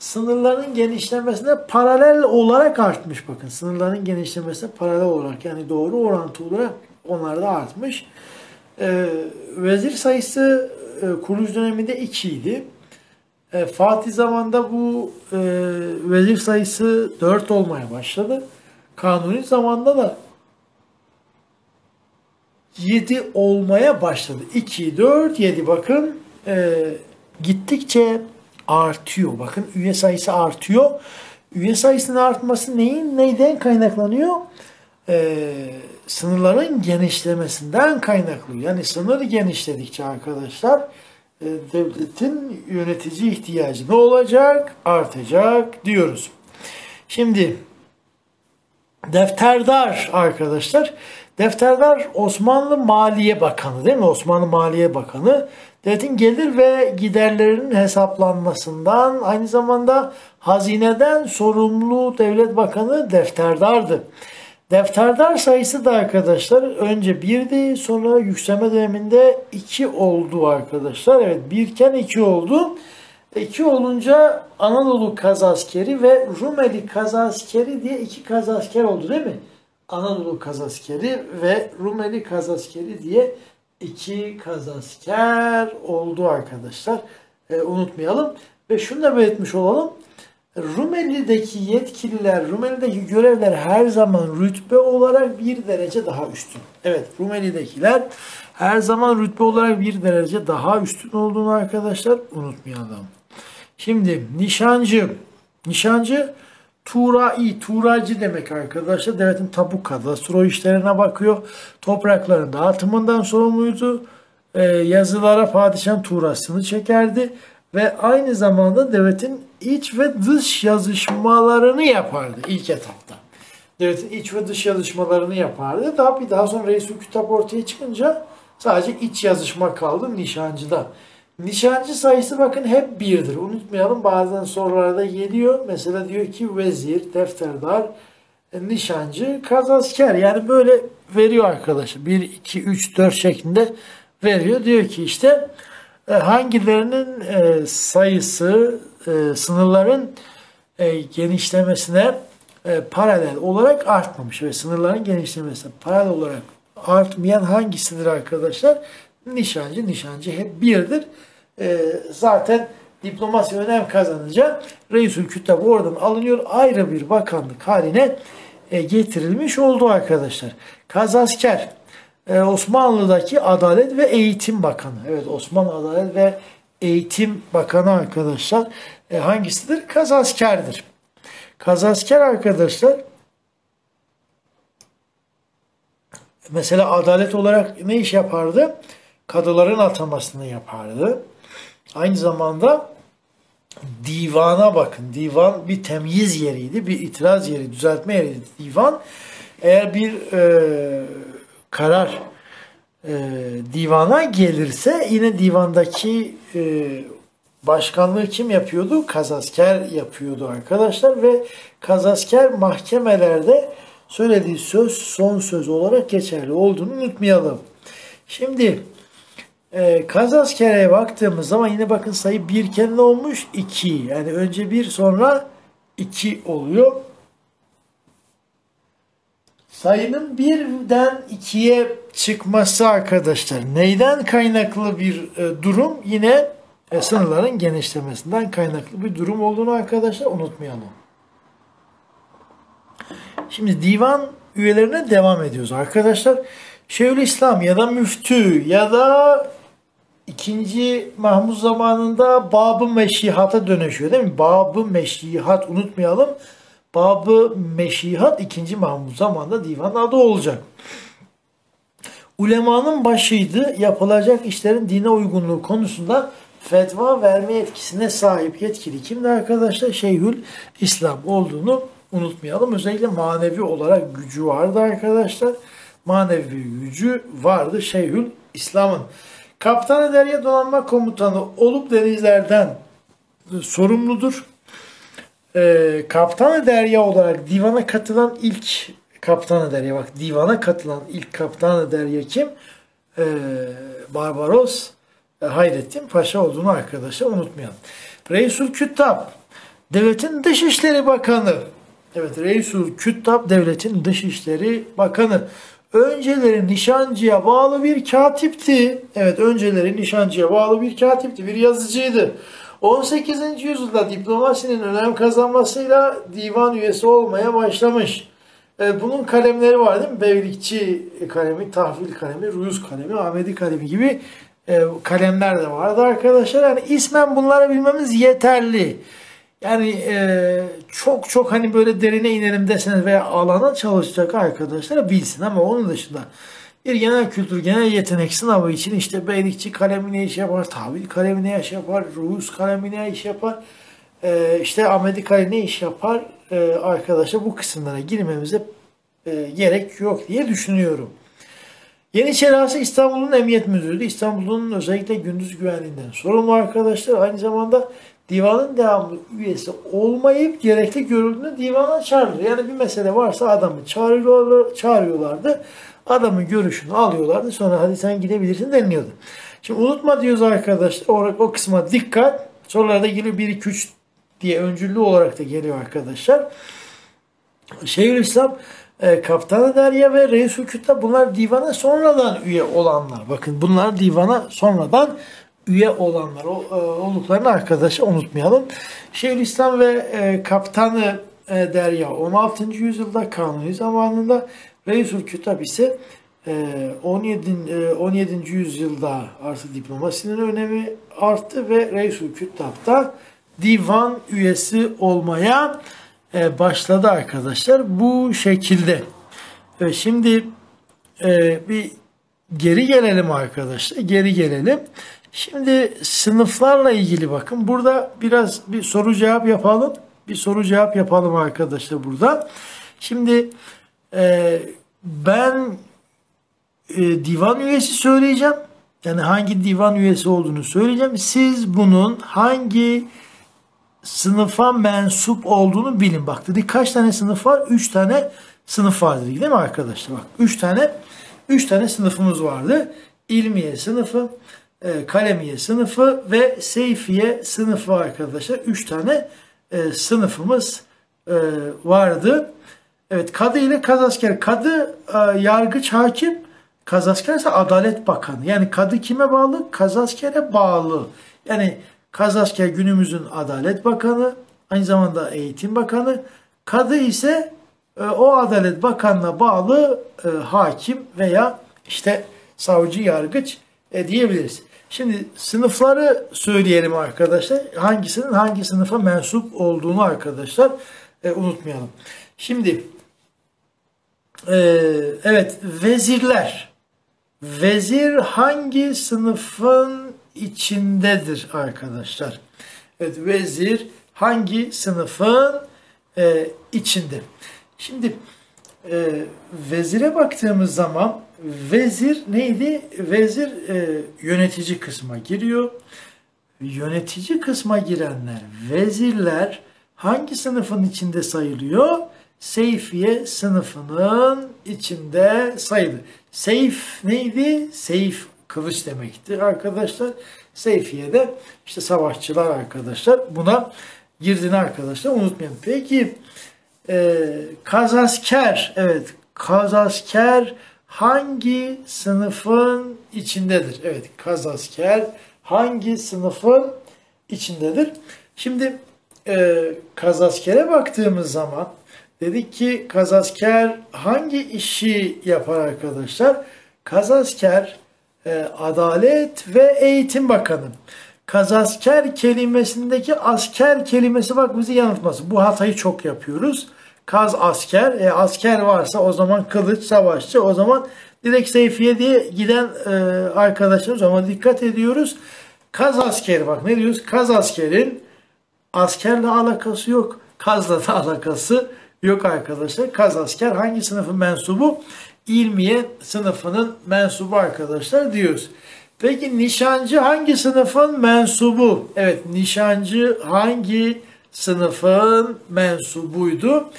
sınırların genişlemesine paralel olarak artmış. Bakın sınırların genişlemesine paralel olarak yani doğru orantı olarak onlar da artmış. Ee, vezir sayısı e, kuruluş döneminde 2 idi. E, Fatih zamanında bu e, vezir sayısı 4 olmaya başladı. Kanuni zamanda da 7 olmaya başladı. 2, 4, 7 bakın e, gittikçe artıyor. Bakın üye sayısı artıyor. Üye sayısının artması neyin neyden kaynaklanıyor? Ee, sınırların genişlemesinden kaynaklı. Yani sınır genişledikçe arkadaşlar e, devletin yönetici ihtiyacı ne olacak? Artacak diyoruz. Şimdi defterdar arkadaşlar. Defterdar Osmanlı Maliye Bakanı değil mi? Osmanlı Maliye Bakanı devletin gelir ve giderlerinin hesaplanmasından aynı zamanda hazineden sorumlu devlet bakanı defterdardı. Defterdar sayısı da arkadaşlar önce birdi sonra yükselme döneminde iki oldu arkadaşlar. Evet birken iki oldu. İki olunca Anadolu kazaskeri ve Rumeli kazaskeri diye iki kazasker oldu değil mi? Anadolu kazaskeri ve Rumeli kazaskeri diye iki kazasker oldu arkadaşlar. E, unutmayalım. Ve şunu da belirtmiş olalım. Rumeli'deki yetkililer, Rumeli'deki görevler her zaman rütbe olarak bir derece daha üstün. Evet, Rumeli'dekiler her zaman rütbe olarak bir derece daha üstün olduğunu arkadaşlar unutmayalım. Şimdi nişancı, nişancı Turai, Turacı demek arkadaşlar. Devletin tabu kadastro işlerine bakıyor. Toprakların dağıtımından sorumluydu. Ee, yazılara padişahın tuğrasını çekerdi. Ve aynı zamanda devletin iç ve dış yazışmalarını yapardı ilk etapta. Devletin iç ve dış yazışmalarını yapardı. Daha bir daha sonra Reisül Kütap ortaya çıkınca sadece iç yazışma kaldı nişancıda. Nişancı sayısı bakın hep birdir. Unutmayalım bazen sorularda geliyor. Mesela diyor ki vezir, defterdar, e, nişancı, kazasker. Yani böyle veriyor arkadaşlar. 1, 2, 3, 4 şeklinde veriyor. Diyor ki işte e, hangilerinin e, sayısı sınırların genişlemesine paralel olarak artmamış ve sınırların genişlemesine paralel olarak artmayan hangisidir arkadaşlar? Nişancı nişancı hep birdir. E, zaten diplomasi önem kazanınca Reisül Küttab oradan alınıyor. Ayrı bir bakanlık haline e, getirilmiş oldu arkadaşlar. Kazasker e, Osmanlı'daki Adalet ve Eğitim Bakanı. Evet Osmanlı Adalet ve Eğitim Bakanı arkadaşlar e, hangisidir? Kazaskerdir. Kazasker arkadaşlar mesela adalet olarak ne iş yapardı? Kadıların atamasını yapardı. Aynı zamanda divana bakın. Divan bir temyiz yeriydi, bir itiraz yeri, düzeltme yeriydi. Divan eğer bir e, karar e, divana gelirse yine divandaki e, başkanlığı kim yapıyordu? Kazasker yapıyordu arkadaşlar ve kazasker mahkemelerde söylediği söz son söz olarak geçerli olduğunu unutmayalım. Şimdi e, Kazaskere'ye baktığımız zaman yine bakın sayı bir kendi olmuş? 2. Yani önce bir sonra 2 oluyor. Sayının birden ikiye çıkması arkadaşlar neyden kaynaklı bir e, durum? Yine e, sınırların genişlemesinden kaynaklı bir durum olduğunu arkadaşlar unutmayalım. Şimdi divan üyelerine devam ediyoruz arkadaşlar. Şeyhülislam ya da müftü ya da ikinci Mahmud zamanında Babı Meşihat'a dönüşüyor değil mi? Babı Meşihat unutmayalım. Babı Meşihat ikinci Mahmud zamanında divan adı olacak. Ulemanın başıydı. Yapılacak işlerin dine uygunluğu konusunda fetva verme yetkisine sahip yetkili kimdi arkadaşlar? Şeyhül İslam olduğunu unutmayalım. Özellikle manevi olarak gücü vardı arkadaşlar. Manevi gücü vardı Şeyhül İslam'ın. Kaptanı Derya Donanma Komutanı olup denizlerden sorumludur. Ee, Kaptanı Derya olarak divana katılan ilk Kaptanı Derya bak divana katılan ilk Kaptanı Derya kim? Ee, Barbaros e, Hayrettin Paşa olduğunu arkadaşlar unutmayalım. Reisul Küttab Devletin Dışişleri Bakanı Evet Reisul Küttab Devletin Dışişleri Bakanı önceleri nişancıya bağlı bir katipti. Evet önceleri nişancıya bağlı bir katipti, bir yazıcıydı. 18. yüzyılda diplomasinin önem kazanmasıyla divan üyesi olmaya başlamış. Evet, bunun kalemleri var değil mi? Beylikçi kalemi, tahvil kalemi, Ruz kalemi, Ahmedi kalemi gibi e, kalemler de vardı arkadaşlar. Yani ismen bunları bilmemiz yeterli. Yani e, çok çok hani böyle derine inelim deseniz veya alana çalışacak arkadaşlar bilsin ama onun dışında bir genel kültür, genel yetenek sınavı için işte beylikçi kalemi ne iş yapar, tahvil kalemi ne iş yapar, Rus kalemi ne iş yapar, e, işte Ahmedi kalemi ne iş yapar e, arkadaşlar bu kısımlara girmemize e, gerek yok diye düşünüyorum. Yeniçeri Ağası İstanbul'un Emniyet Müdürü'ydü. İstanbul'un özellikle gündüz güvenliğinden sorumlu arkadaşlar. Aynı zamanda divanın devamlı üyesi olmayıp gerekli görüldüğünde divana çağırır. Yani bir mesele varsa adamı çağırıyorlar, çağırıyorlardı. Adamın görüşünü alıyorlardı. Sonra hadi sen gidebilirsin deniliyordu. Şimdi unutma diyoruz arkadaşlar. O, o kısma dikkat. Sorularda geliyor 1 2 3 diye öncüllü olarak da geliyor arkadaşlar. Şeyhülislam e, Kaptanı Derya ve Reis Hüküt'te bunlar divana sonradan üye olanlar. Bakın bunlar divana sonradan üye olanlar o, e, olduklarını arkadaşlar unutmayalım. Şeyhülislam ve e, Kaptanı e, Derya 16. yüzyılda Kanuni zamanında Reisül Kütab ise 17. E, 17. E, yüzyılda artık diplomasinin önemi arttı ve Reisül Kütab'da divan üyesi olmaya e, başladı arkadaşlar. Bu şekilde. Evet, şimdi bir geri gelelim arkadaşlar. Geri gelelim. Şimdi sınıflarla ilgili bakın. Burada biraz bir soru cevap yapalım. Bir soru cevap yapalım arkadaşlar burada. Şimdi e, ben e, divan üyesi söyleyeceğim. Yani hangi divan üyesi olduğunu söyleyeceğim. Siz bunun hangi sınıfa mensup olduğunu bilin. Bak dedi kaç tane sınıf var? Üç tane sınıf vardı değil mi arkadaşlar? Bak üç tane üç tane sınıfımız vardı. İlmiye sınıfı, e, kalemiye sınıfı ve seyfiye sınıfı arkadaşlar. Üç tane e, sınıfımız e, vardı. Evet kadı ile kazasker. Kadı e, yargıç hakim. Kazasker ise adalet bakanı. Yani kadı kime bağlı? Kazaskere bağlı. Yani kazasker günümüzün adalet bakanı. Aynı zamanda eğitim bakanı. Kadı ise e, o adalet bakanına bağlı e, hakim veya işte savcı yargıç e, diyebiliriz. Şimdi sınıfları söyleyelim arkadaşlar. Hangisinin hangi sınıfa mensup olduğunu arkadaşlar e, unutmayalım. Şimdi e, evet vezirler. Vezir hangi sınıfın içindedir arkadaşlar? Evet vezir hangi sınıfın e, içinde? Şimdi e, vezire baktığımız zaman vezir neydi? Vezir e, yönetici kısma giriyor. Yönetici kısma girenler, vezirler hangi sınıfın içinde sayılıyor? Seyfiye sınıfının içinde sayılır. Seyf neydi? Seyf kılıç demektir arkadaşlar. Seyfiye de işte savaşçılar arkadaşlar. Buna girdiğini arkadaşlar unutmayın. Peki e, kazasker evet kazasker hangi sınıfın içindedir? Evet kazasker hangi sınıfın içindedir? Şimdi e, kazaskere baktığımız zaman dedik ki kazasker hangi işi yapar arkadaşlar? Kazasker e, Adalet ve Eğitim Bakanı. Kazasker kelimesindeki asker kelimesi bak bizi yanıltmasın. Bu hatayı çok yapıyoruz. Kaz asker. E, asker varsa o zaman kılıç savaşçı. O zaman direkt Seyfiye diye giden e, arkadaşımız ama dikkat ediyoruz. Kaz askeri bak ne diyoruz? Kaz askerin askerle alakası yok. Kazla da alakası yok arkadaşlar. Kaz asker hangi sınıfın mensubu? İlmiye sınıfının mensubu arkadaşlar diyoruz. Peki nişancı hangi sınıfın mensubu? Evet nişancı hangi sınıfın mensubuydu?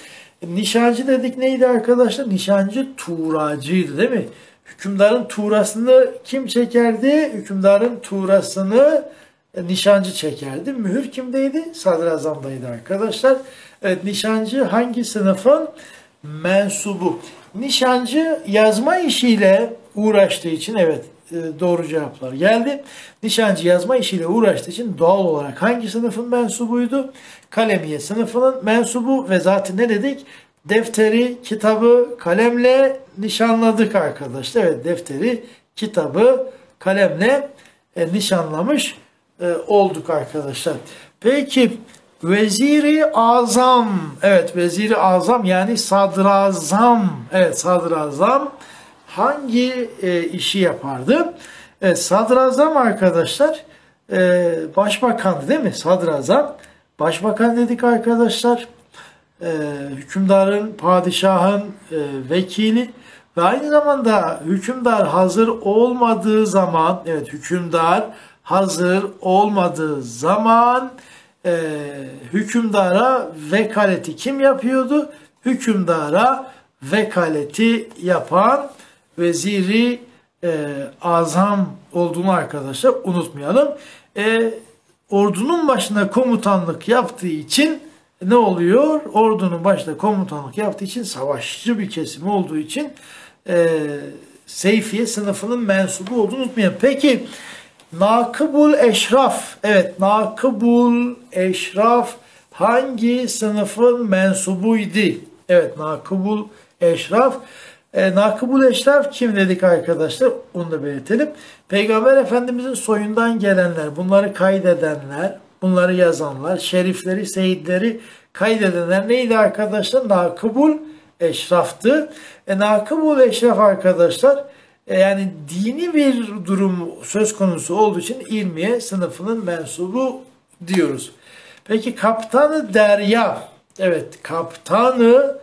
Nişancı dedik neydi arkadaşlar? Nişancı tuğracıydı değil mi? Hükümdarın tuğrasını kim çekerdi? Hükümdarın tuğrasını e, nişancı çekerdi. Mühür kimdeydi? Sadrazamdaydı arkadaşlar. Evet nişancı hangi sınıfın mensubu? Nişancı yazma işiyle uğraştığı için evet doğru cevaplar geldi. Nişancı yazma işiyle uğraştığı için doğal olarak hangi sınıfın mensubuydu? Kalemiye sınıfının mensubu ve zaten ne dedik? Defteri, kitabı kalemle nişanladık arkadaşlar. Evet defteri, kitabı kalemle e, nişanlamış e, olduk arkadaşlar. Peki Veziri Azam. Evet Veziri Azam yani Sadrazam. Evet Sadrazam hangi e, işi yapardı? Evet, Sadrazam arkadaşlar e, başbakandı değil mi? Sadrazam başbakan dedik arkadaşlar. E, hükümdarın, padişahın e, vekili ve aynı zamanda hükümdar hazır olmadığı zaman evet hükümdar hazır olmadığı zaman e, hükümdara vekaleti kim yapıyordu? Hükümdara vekaleti yapan veziri e, azam olduğunu arkadaşlar unutmayalım. E, ordunun başında komutanlık yaptığı için ne oluyor? Ordunun başında komutanlık yaptığı için savaşçı bir kesim olduğu için e, Seyfiye sınıfının mensubu olduğunu unutmayalım. Peki Nakıbul Eşraf. Evet Nakıbul Eşraf hangi sınıfın mensubuydu? Evet Nakıbul Eşraf. E, Nakıbul Eşraf kim dedik arkadaşlar? Onu da belirtelim. Peygamber Efendimizin soyundan gelenler, bunları kaydedenler, bunları yazanlar, şerifleri, seyitleri kaydedenler neydi arkadaşlar? Nakıbul Eşraf'tı. E, Nakıbul Eşraf arkadaşlar e, yani dini bir durum söz konusu olduğu için ilmiye sınıfının mensubu diyoruz. Peki kaptanı derya. Evet kaptanı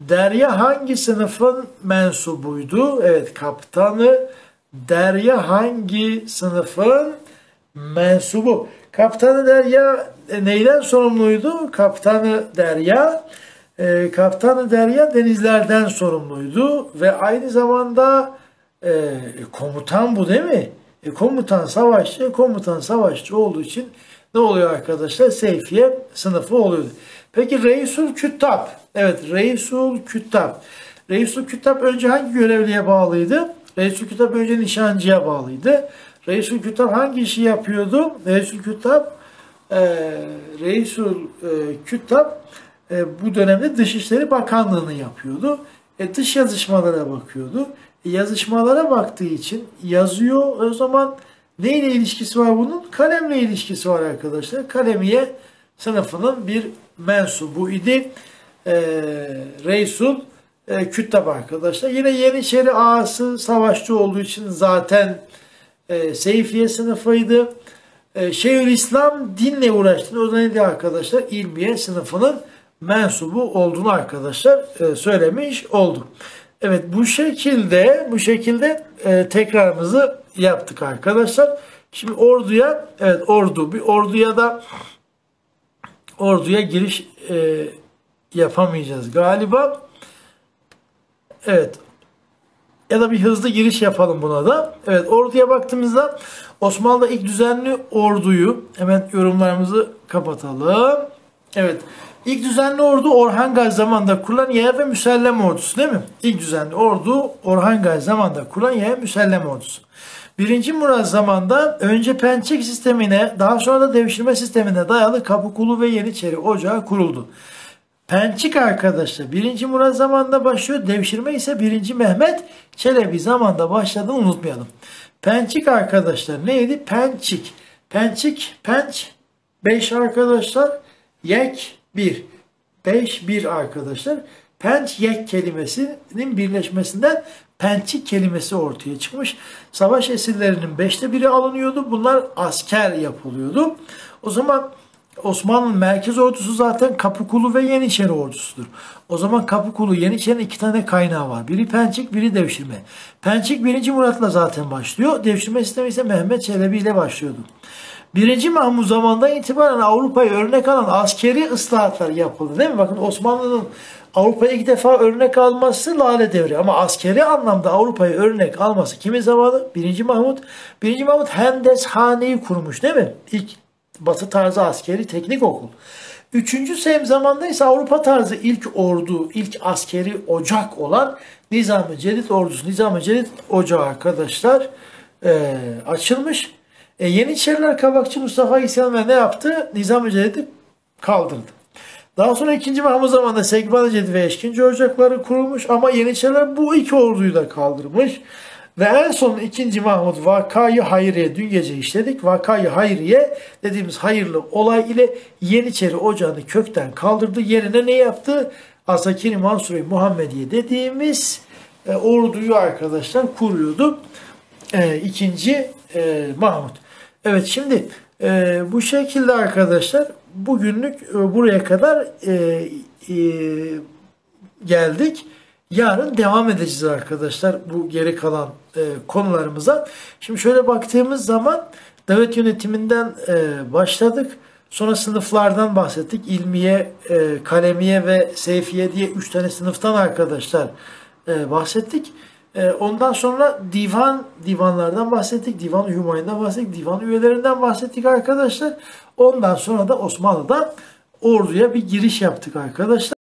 derya hangi sınıfın mensubuydu? Evet kaptanı derya hangi sınıfın mensubu? Kaptanı derya e, neyden sorumluydu? Kaptanı derya e, Kaptanı Derya denizlerden sorumluydu ve aynı zamanda e, komutan bu değil mi? E, komutan savaşçı, komutan savaşçı olduğu için ne oluyor arkadaşlar? Seyfiye sınıfı oluyordu. Peki Reisul Küttab. Evet Reisul Küttab. Reisul Küttab önce hangi görevliye bağlıydı? Reisul Küttab önce nişancıya bağlıydı. Reisul Küttab hangi işi yapıyordu? Reisul Küttab e, Reisul e, Küttab e, bu dönemde Dışişleri Bakanlığı'nı yapıyordu. E, dış yazışmalara bakıyordu yazışmalara baktığı için yazıyor. O zaman neyle ilişkisi var bunun? Kalemle ilişkisi var arkadaşlar. Kalemiye sınıfının bir mensubu idi. E, Reisul e, Küttab arkadaşlar. Yine Yeniçeri ağası savaşçı olduğu için zaten e, Seyfiye sınıfıydı. E, İslam dinle uğraştığını neydi arkadaşlar? İlmiye sınıfının mensubu olduğunu arkadaşlar e, söylemiş olduk. Evet bu şekilde bu şekilde e, tekrarımızı yaptık arkadaşlar. Şimdi orduya evet ordu bir orduya da orduya giriş e, yapamayacağız galiba. Evet. Ya da bir hızlı giriş yapalım buna da. Evet orduya baktığımızda Osmanlı ilk düzenli orduyu hemen yorumlarımızı kapatalım. Evet. İlk düzenli ordu Orhan Gazi zamanında kurulan yaya ve müsellem ordusu değil mi? İlk düzenli ordu Orhan Gazi zamanında kurulan yaya müsellem ordusu. Birinci Murat zamanında önce pençek sistemine daha sonra da devşirme sistemine dayalı Kapıkulu ve Yeniçeri Ocağı kuruldu. Pençik arkadaşlar 1. Murat zamanında başlıyor. Devşirme ise 1. Mehmet Çelebi zamanında başladığını unutmayalım. Pençik arkadaşlar neydi? Pençik. Pençik, penç 5 arkadaşlar. Yek 1. 5 1 arkadaşlar. Penç yek kelimesinin birleşmesinden pençik kelimesi ortaya çıkmış. Savaş esirlerinin beşte biri alınıyordu. Bunlar asker yapılıyordu. O zaman Osmanlı'nın merkez ordusu zaten Kapıkulu ve Yeniçeri ordusudur. O zaman Kapıkulu, Yeniçeri'nin iki tane kaynağı var. Biri Pençik, biri devşirme. Pençik 1. Murat'la zaten başlıyor. Devşirme sistemi ise Mehmet Çelebi ile başlıyordu. Birinci Mahmut zamandan itibaren Avrupa'yı örnek alan askeri ıslahatlar yapıldı değil mi? Bakın Osmanlı'nın Avrupa'ya ilk defa örnek alması Lale Devri ama askeri anlamda Avrupa'yı örnek alması kimin zamanı? Birinci Mahmut. Birinci Mahmut Hendeshane'yi kurmuş değil mi? İlk batı tarzı askeri teknik okul. Üçüncü Selim zamanında ise Avrupa tarzı ilk ordu, ilk askeri ocak olan Nizami Cedid ordusu. Nizami Cedid ocağı arkadaşlar e, açılmış. E, Yeniçeriler Kabakçı Mustafa İsyanlar ne yaptı? Nizam Cedid'i kaldırdı. Daha sonra 2. Mahmut zamanında Sekban Cedid ve Eşkinci Ocakları kurulmuş ama Yeniçeriler bu iki orduyu da kaldırmış. Ve en son 2. Mahmut Vakayı Hayriye dün gece işledik. Vakayı Hayriye dediğimiz hayırlı olay ile Yeniçeri Ocağı'nı kökten kaldırdı. Yerine ne yaptı? Asakiri Mansuri Muhammediye dediğimiz e, orduyu arkadaşlar kuruyordu. E, ikinci e, Mahmut. Evet şimdi e, bu şekilde arkadaşlar bugünlük e, buraya kadar e, e, geldik. Yarın devam edeceğiz arkadaşlar bu geri kalan e, konularımıza. Şimdi şöyle baktığımız zaman devlet yönetiminden e, başladık. Sonra sınıflardan bahsettik. İlmiye, e, kalemiye ve seyfiye diye üç tane sınıftan arkadaşlar e, bahsettik. E, ondan sonra divan divanlardan bahsettik. Divan Hümayun'dan bahsettik. Divan üyelerinden bahsettik arkadaşlar. Ondan sonra da Osmanlı'da orduya bir giriş yaptık arkadaşlar.